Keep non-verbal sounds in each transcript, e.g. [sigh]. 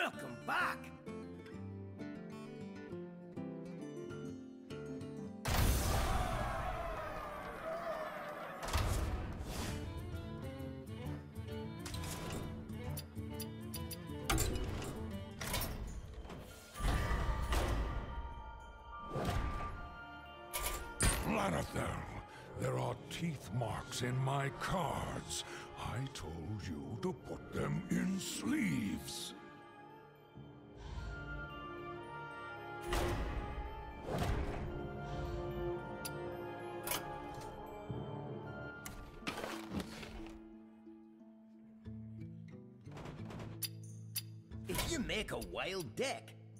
Welcome back! Lana'thel, there are teeth marks in my cards. I told you to put them in sleeves.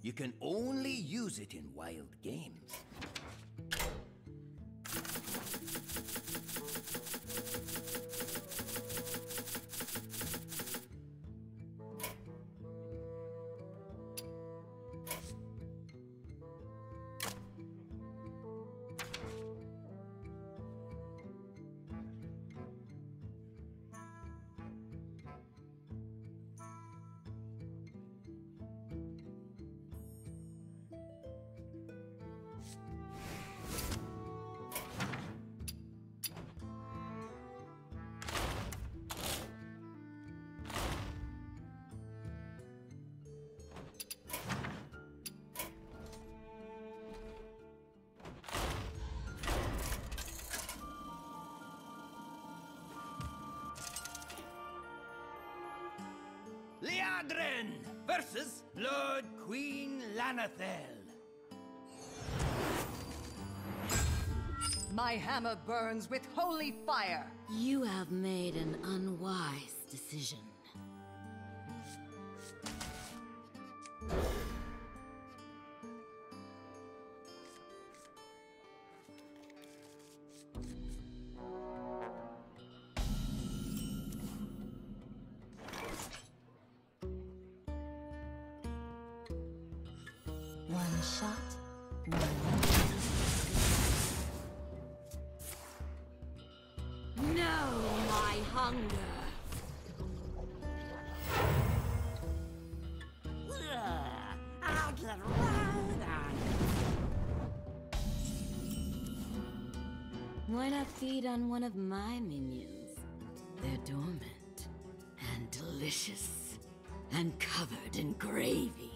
You can only use it in wild games. Liadrin versus Lord Queen Lanathel. My hammer burns with holy fire. You have made an unwise decision. On one of my minions? They're dormant and delicious and covered in gravy.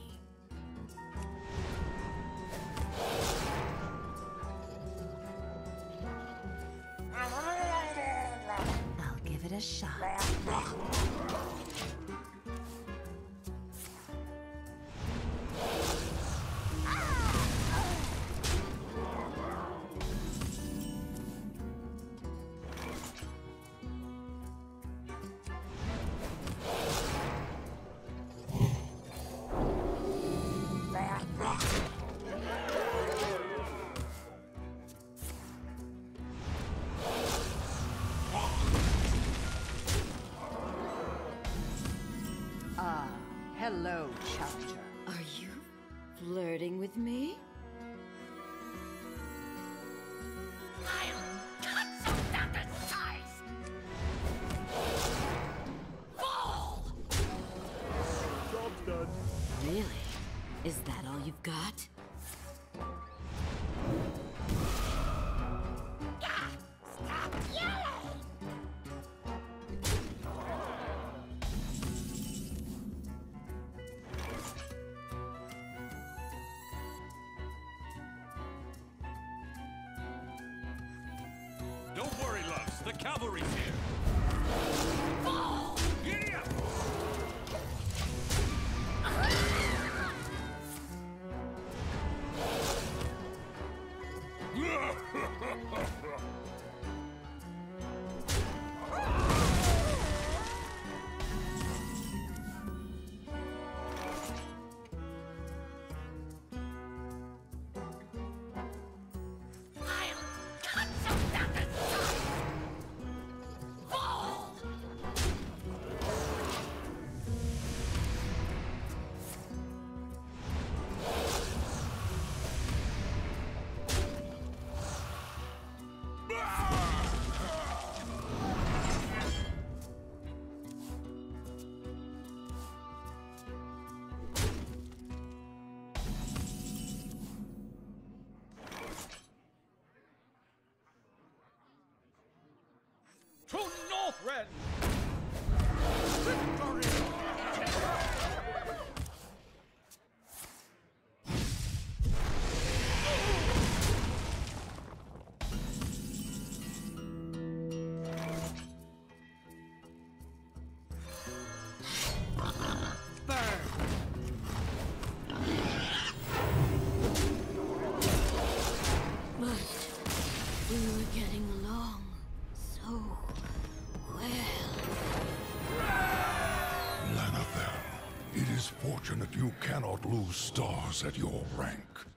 The cavalry's To Northrend! Victory! We were getting so it is fortunate you cannot lose stars at your rank.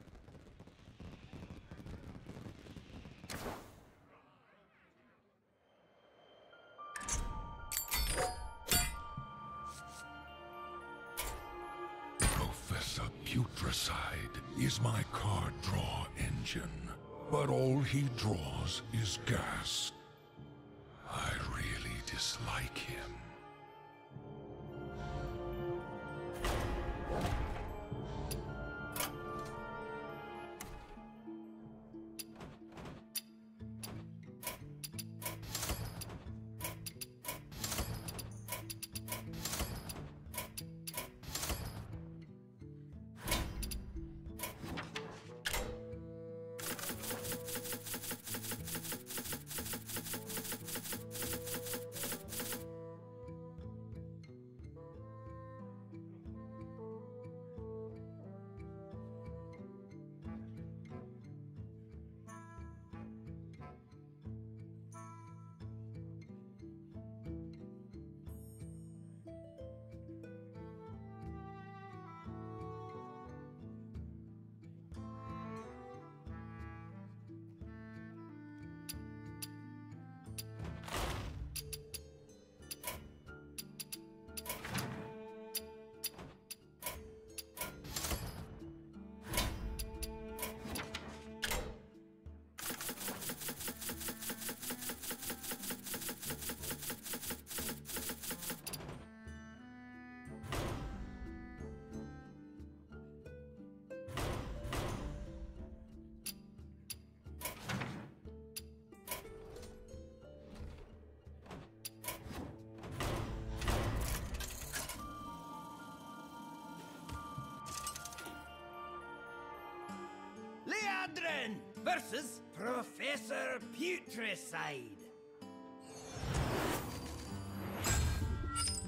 Liadrin versus Professor Putricide.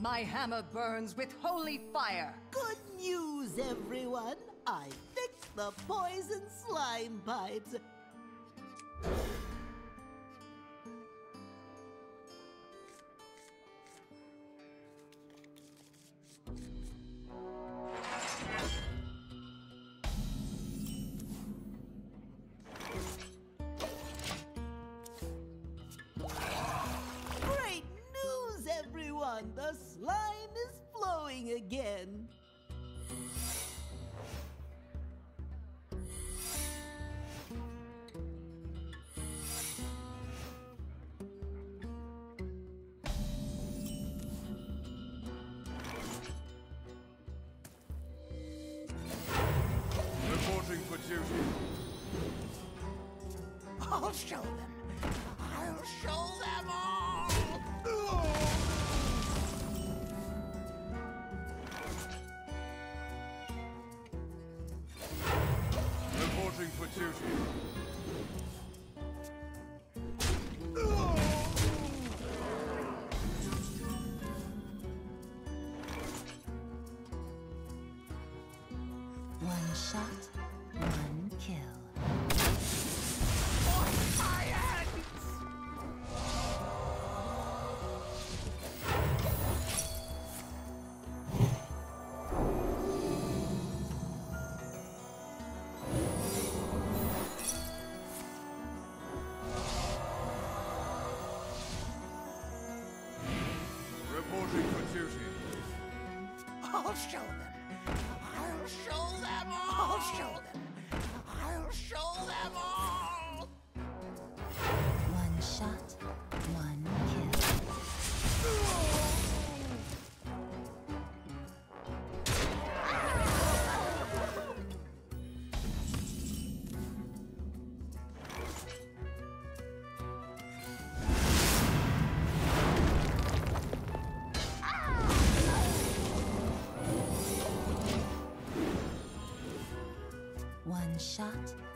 My hammer burns with holy fire. Good news, everyone! I fixed the poison slime pipes. Show. Show shot,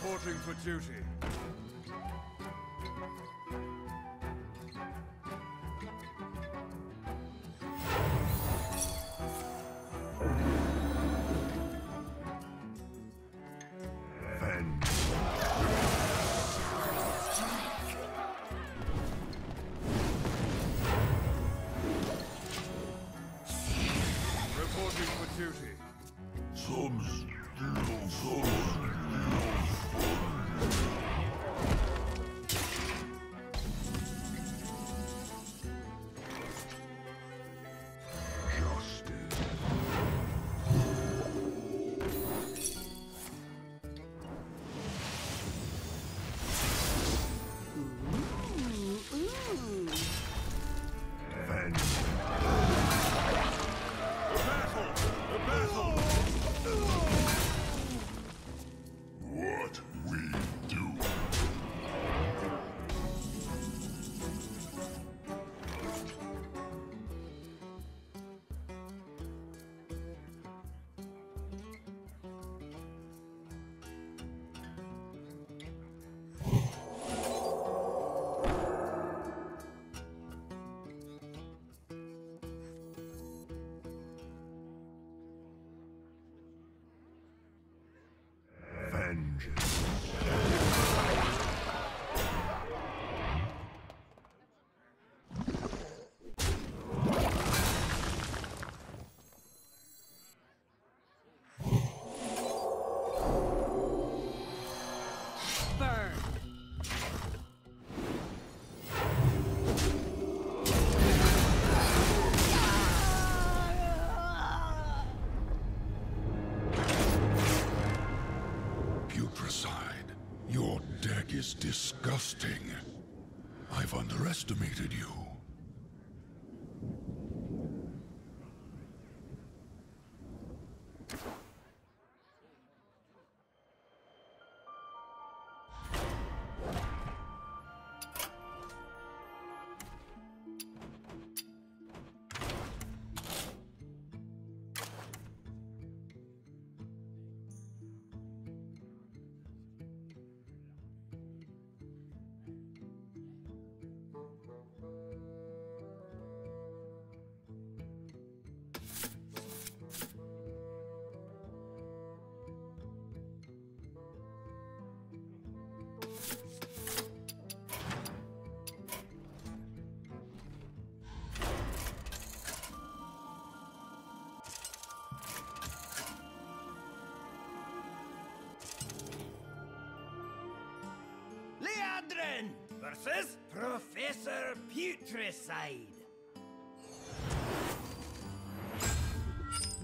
Reporting for duty. Vengeance. Versus Professor Putricide.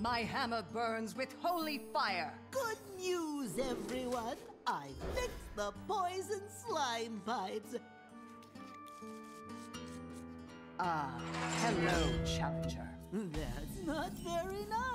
My hammer burns with holy fire. Good news, everyone! I fixed the poison slime pipes. Ah, hello, Challenger. That's not very nice.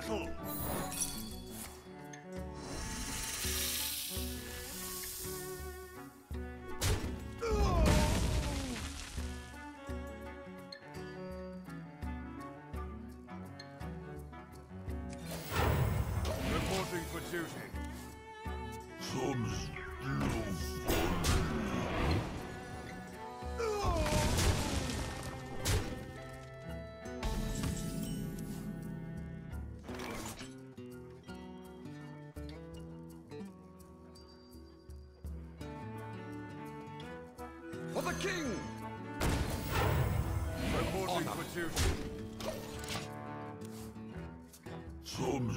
To battle! For the king! Reporting for duty. Some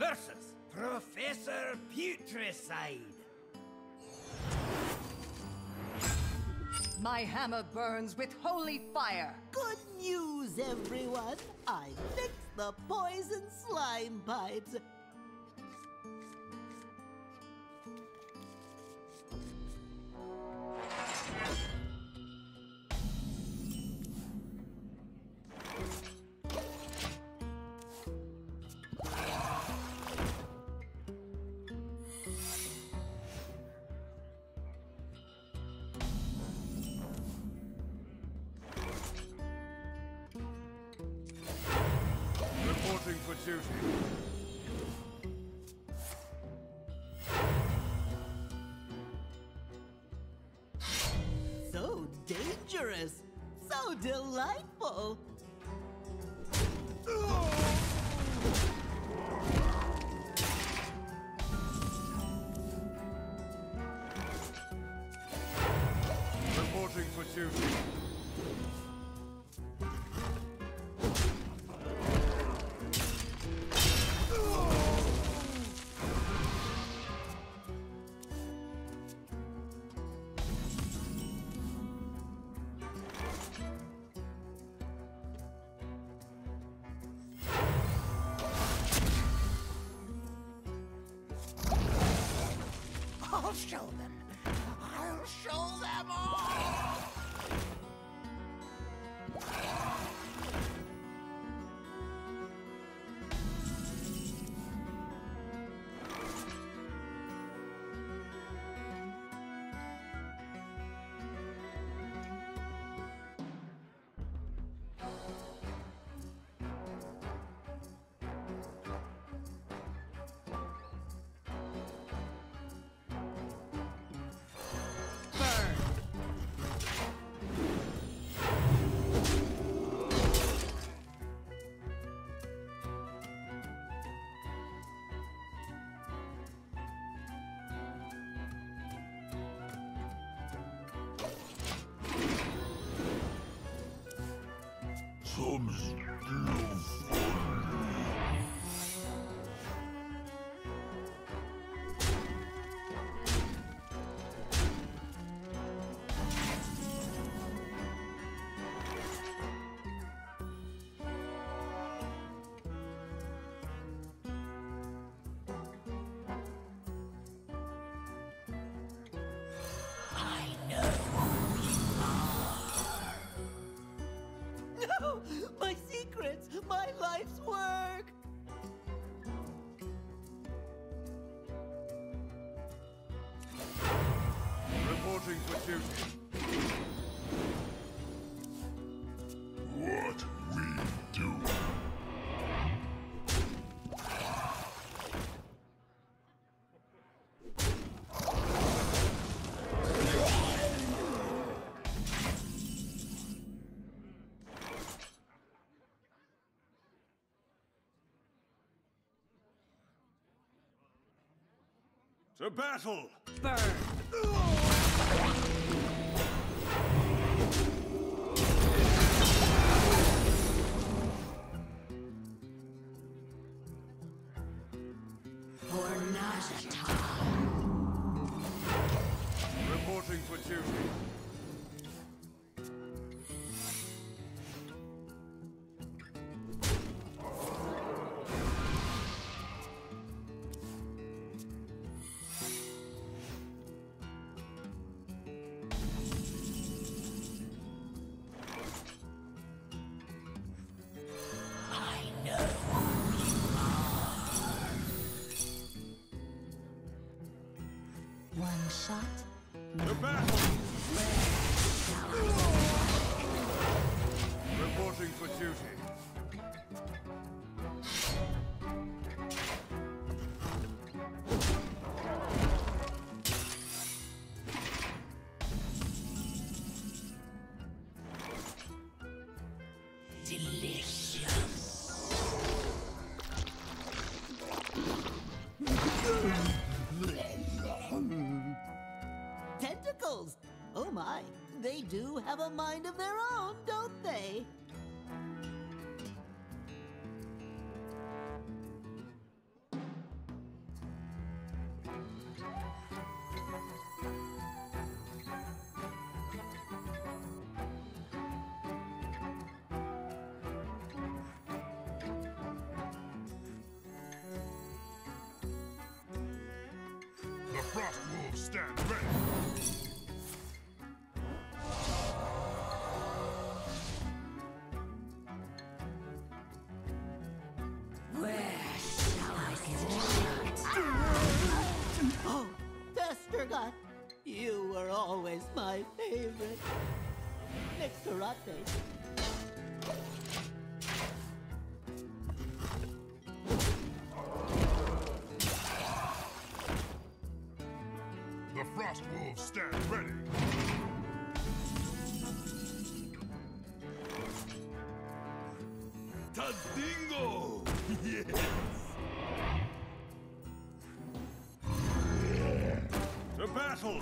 versus Professor Putricide. My hammer burns with holy fire. Good news, everyone! I fixed the poison slime pipes. So dangerous! So delightful! Reporting for duty. what we do. To battle! Burn. Shot, have a mind of their own, don't they? The frost wolves stand ready. Next to Rate. The Frost Wolves stand ready. Tazdingo! [laughs] yes! The battle!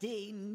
16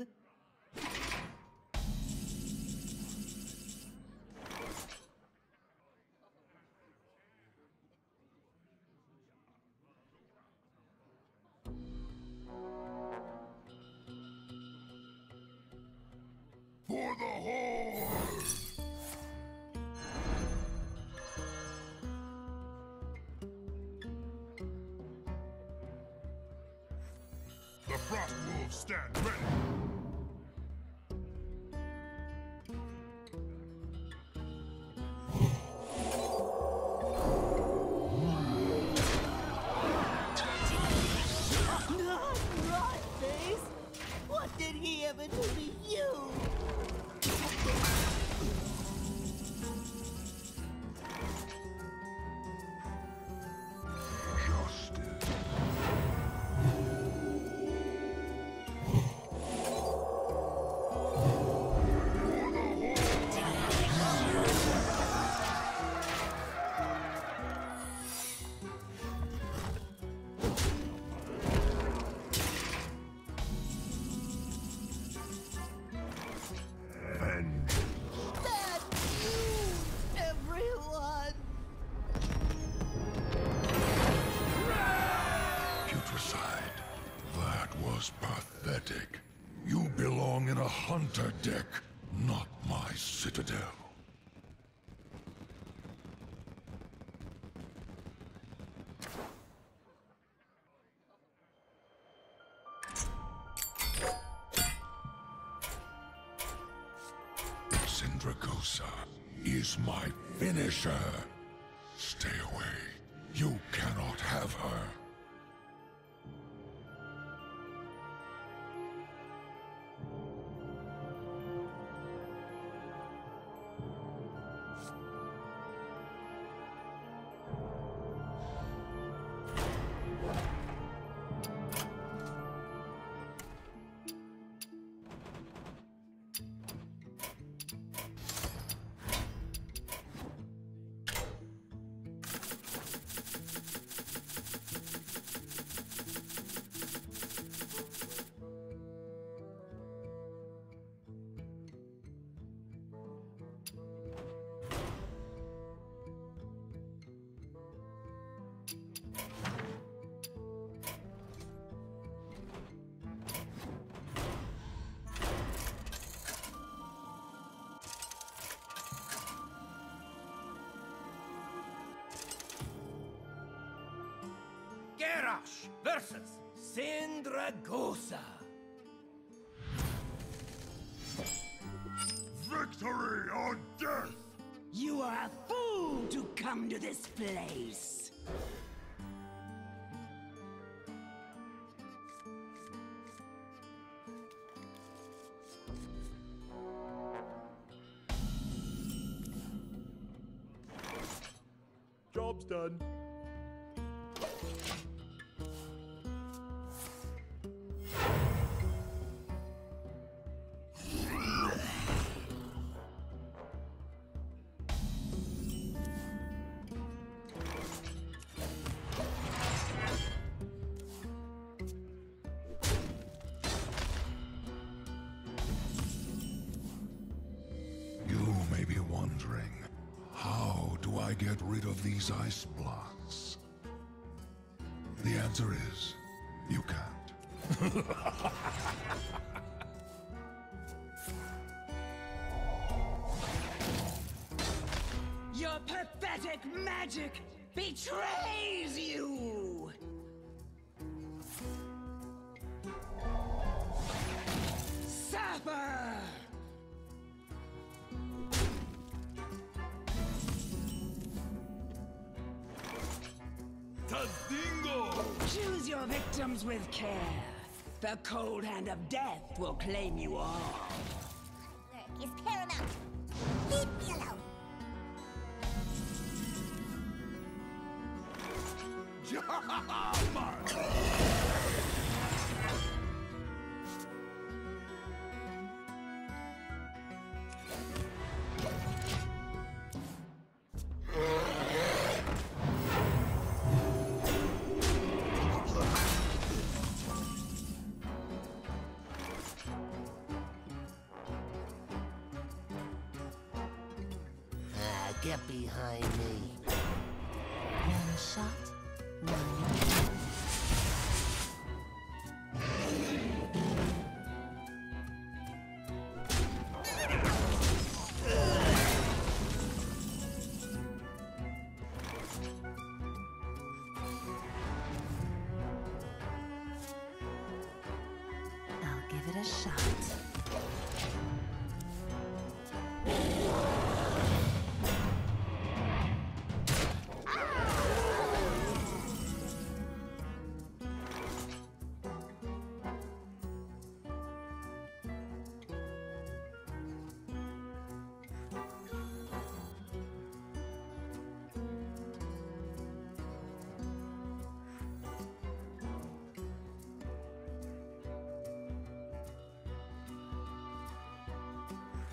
a deck, not my citadel. Sindragosa is my finisher. Garrosh versus Sindragosa. Victory or death! You are a fool to come to this place! Get rid of these ice blocks? The answer is, you can't. [laughs] Your pathetic magic betrays you! Sapper! Tadingo! Choose your victims with care. The cold hand of death will claim you all. Work is paramount. Leave me alone. [laughs] Ah,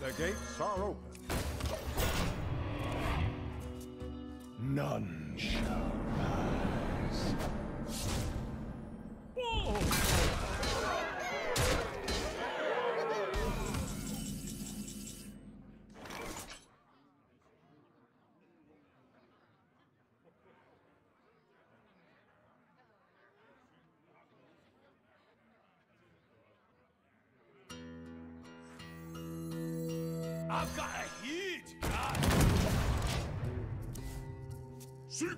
The gates are open.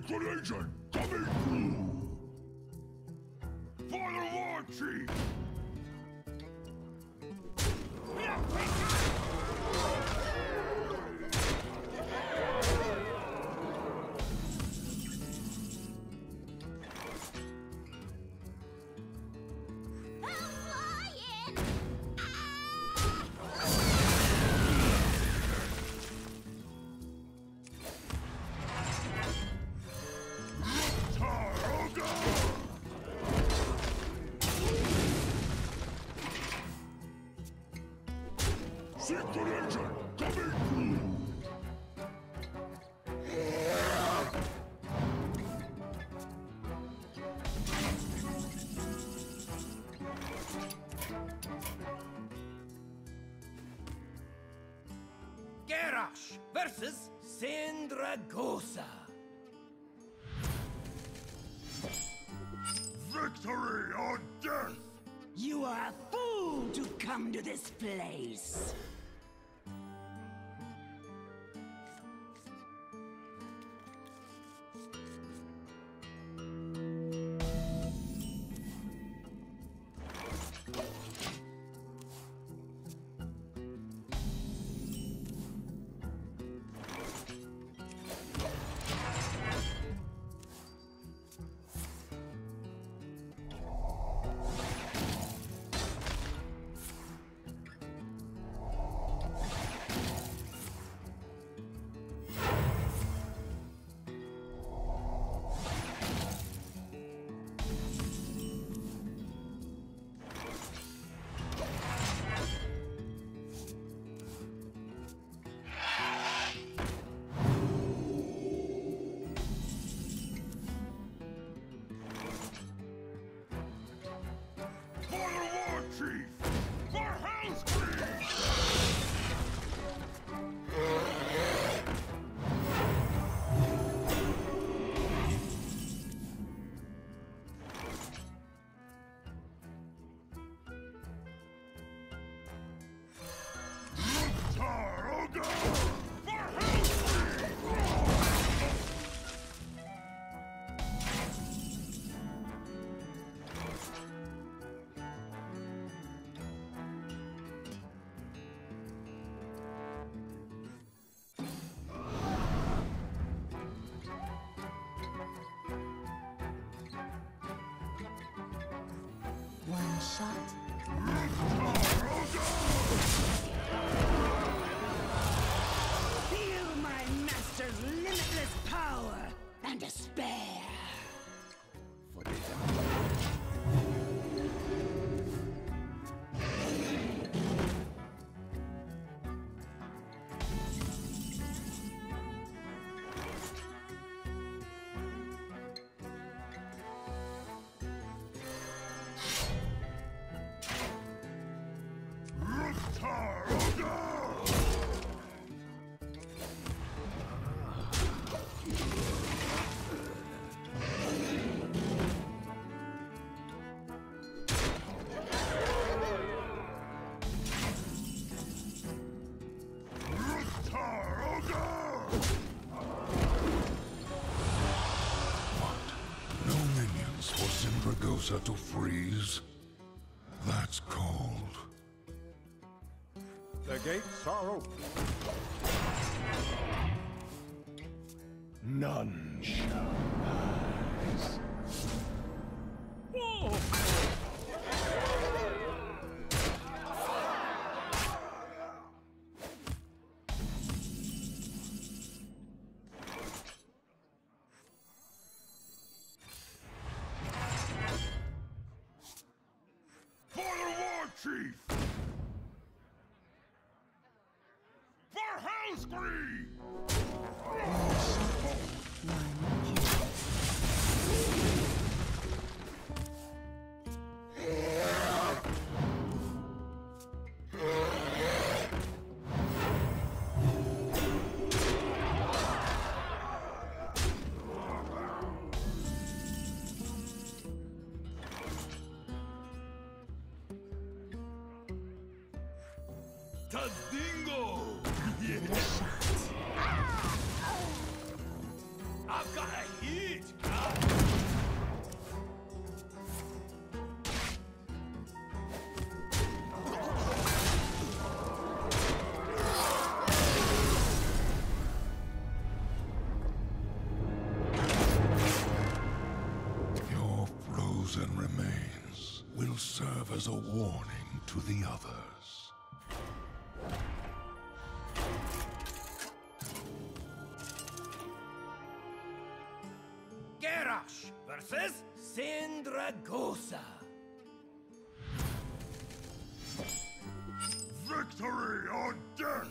Agent coming versus Sindragosa. Victory or death! You are a fool to come to this place. to freeze? That's cold. The gates are open. None. Garrosh versus Sindragosa. Victory or death!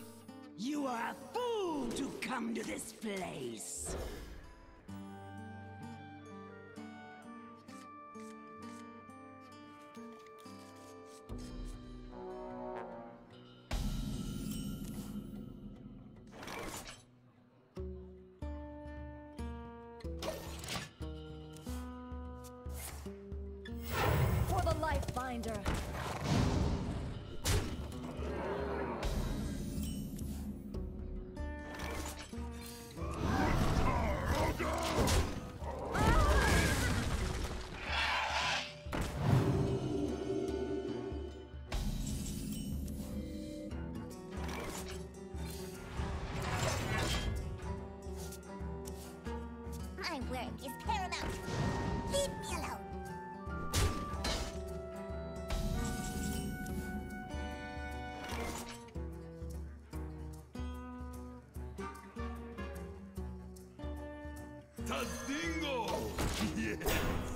You are a fool to come to this place. find. Mr. [laughs] Yes!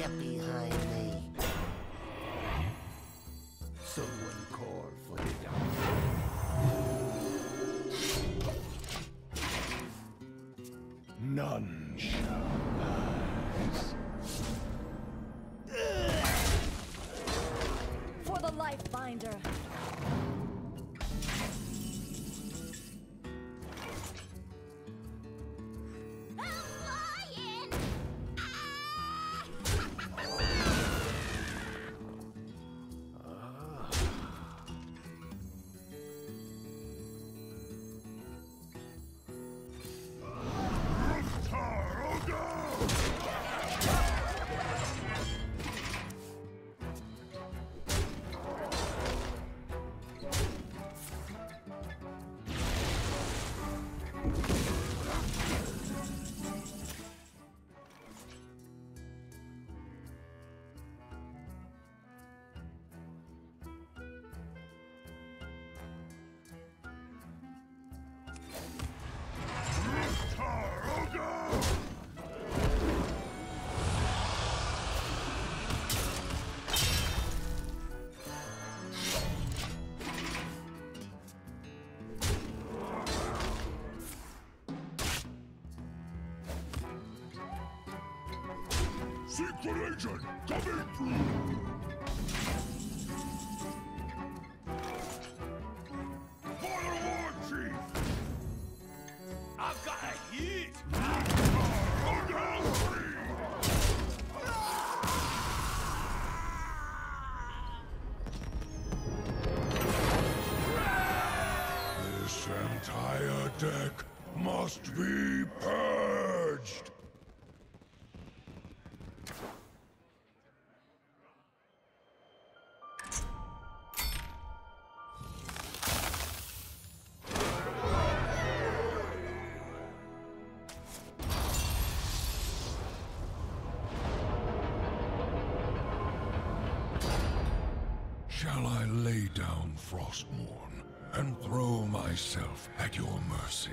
get behind me. Shall I lay down, Frostmourne, and throw myself at your mercy?